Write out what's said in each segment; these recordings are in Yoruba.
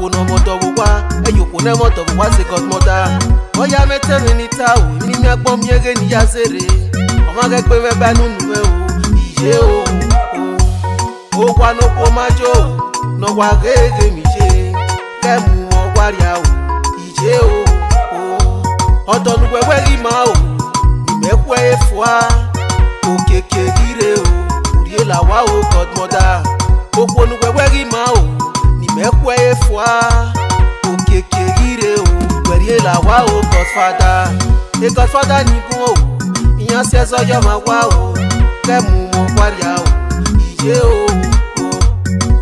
kwụ n'ọmọdọwụwa enyokwu n'emọdọwụwa si godmọda ọya meteminita o n'ime akpọmieghe na ya zere ọmaghị ekpemebanunue o ije o okwa n'ụkwụ majo o n'ọgwa ghe mije kemụ ọgwarịa o ije o ọdọnugwu ekweghị ma o imekwe efua okeke ire o rielawa o godmọda okwu onugwu ekweghị ma wa òkèkè ire o pẹ̀lú èlà wa o godfada e godfada nìkún o ìyàn ṣe sọ́jọ́ máa wá o kẹ́mu mọ wáríà o ìyé o o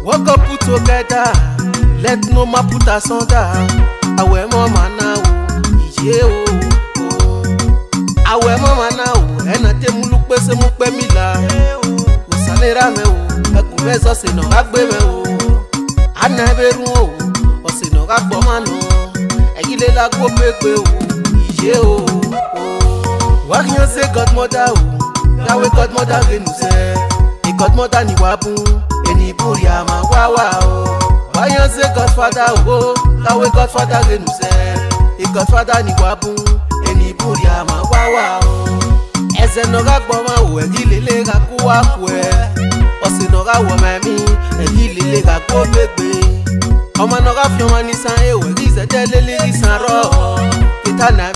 work up together let no man put asunder àwẹ̀ mọ́ màá ná o ìyé o o àwẹ̀ mọ́ màá ná o ẹ̀nà tẹ́mu ló pèsè mú pẹ́ mi là òsàlẹ̀ rà mẹ́ o ẹkùn mẹ́sọ̀ọ́sẹ̀ náà á gbé o àná ẹbẹ̀ rún o kápọ̀ máa nù ẹ̀yìn lé lágbó pépé o ìyé o wá kí yán ṣe godmother o yàwé godmother renu sẹ ẹ godmother ni wàá bùn ẹni ìbúrì àmà wá wà o wá yán ṣe godfather o yàwé godfather renu sẹ ẹ godfather ni wàá bùn ẹni ìbúrì àmà wá wà o ẹsẹ̀ nọ̀gá gbọ́ máa wò ẹ̀yìn lélẹ̀ kakú wá kú ẹ ọ̀sẹ̀ nọ̀gá wọ̀ mẹ́mí ẹ̀yìn lélẹ̀ kakú ọ ọmọ náà ká fi hàn ní san ewé kí ìṣẹ́jẹ́ lélẹ́rìí san rọ̀ peter nabi.